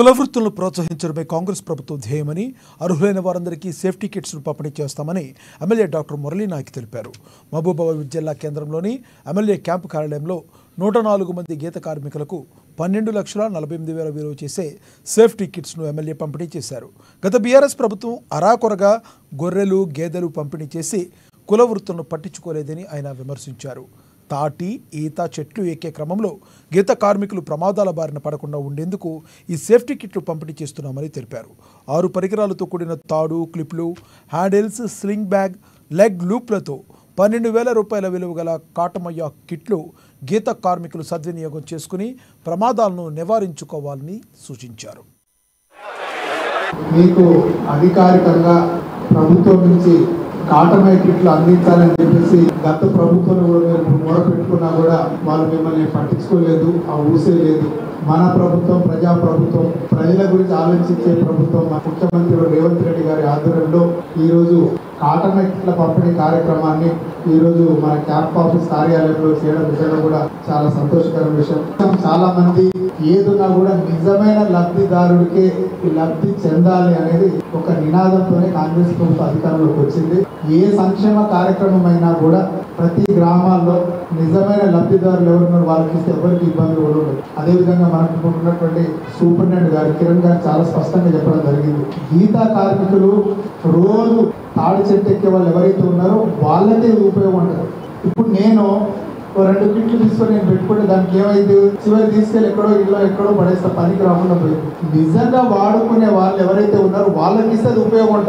కుల వృత్తులను ప్రోత్సహించడమే కాంగ్రెస్ ప్రభుత్వం ధ్యేయమని అర్హులైన వారందరికీ సేఫ్టీ కిట్స్ను పంపిణీ చేస్తామని ఎమ్మెల్యే డాక్టర్ మురళీ నాయక్ తెలిపారు. మహబూబాబాద్ జిల్లా కేంద్రంలోని ఎమ్మెల్యే క్యాంపు కార్యాలయంలో నూట నాలుగు మంది గీత కార్మికులకు పన్నెండు లక్షల నలభై ఎనిమిది వేల విలువ చేసే సేఫ్టీ కిట్స్ను ఎమ్మెల్యే పంపిణీ చేశారు. గత బీఆర్ఎస్ ప్రభుత్వం అరాకొరగా గొర్రెలు గేదెలు పంపిణీ చేసి కుల వృత్తులను పట్టించుకోలేదని ఆయన విమర్శించారు. తాటి ఈత చెట్లు ఎక్కే క్రమంలో గీత కార్మికులు ప్రమాదాల బారిన పడకుండా ఉండేందుకు ఈ సేఫ్టీ కిట్లు పంపిణీ చేస్తున్నామని తెలిపారు. ఆరు పరికరాలతో కూడిన తాడు క్లిప్లు హ్యాండిల్స్ స్లింగ్ బ్యాగ్ లెగ్ లూప్లతో పన్నెండు వేల రూపాయల విలువ గల కాటమయ్య కిట్లు గీత కార్మికులు సద్వినియోగం చేసుకుని ప్రమాదాలను నివారించుకోవాలని సూచించారు. మీకు అధికారికంగా ప్రభుత్వం నుంచి కాటమయ్య కిట్లు అందించాలని చెప్పేసి గత ప్రభుత్వం కూడా మీరు పెట్టుకున్నా కూడా వాళ్ళు మిమ్మల్ని పట్టించుకోలేదు ఆ ఊసే లేదు. మన ప్రభుత్వం ప్రజా ప్రభుత్వం ప్రజల గురించి ఆలోచించే ప్రభుత్వం మన ముఖ్యమంత్రి రేవంత్ రెడ్డి గారి ఆధ్వర్యంలో ఈరోజు కాటమై కిట్ల పంపిణీ కార్యక్రమాన్ని ఈరోజు మన క్యాంప్ ఆఫీస్ కార్యాలయంలో చేయడం నిజంగా కూడా చాలా సంతోషకరమైన విషయం. చాలా మంది ఏదున్నా కూడా నిజమైన లబ్ధిదారుడికే లబ్ధి చెందాలి అనేది ఒక నినాదంతోనే కాంగ్రెస్ ప్రభుత్వం అధికారంలోకి వచ్చింది. ఏ సంక్షేమ కార్యక్రమం అయినా కూడా ప్రతి గ్రామాల్లో నిజమైన లబ్ధిదారులు ఎవరున్నారు వాళ్ళకి ఇస్తే ఎవరికి ఇబ్బందులు కూడా ఉండదు. అదేవిధంగా మనకు ఉన్నటువంటి సూపరింటెండెంట్ గారు కిరణ్ గారు చాలా స్పష్టంగా చెప్పడం జరిగింది. గీతా కార్మికులు రోజు తాడి చెట్టు ఎక్కే వాళ్ళు ఎవరైతే ఉన్నారో వాళ్ళకే ఇది ఉపయోగం ఉంటుంది. ఇప్పుడు నేను రెండు కిట్లు తీసుకొని నేను పెట్టుకుంటే దానికి ఏమైంది? చివరి తీసుకెళ్ళి ఎక్కడో ఇల్లు ఎక్కడో పడేస్తా పనికి రాకుండా పోయింది. నిజంగా వాడుకునే వాళ్ళు ఎవరైతే ఉన్నారో వాళ్ళకి ఇస్తే అది ఉపయోగం ఉంటుంది.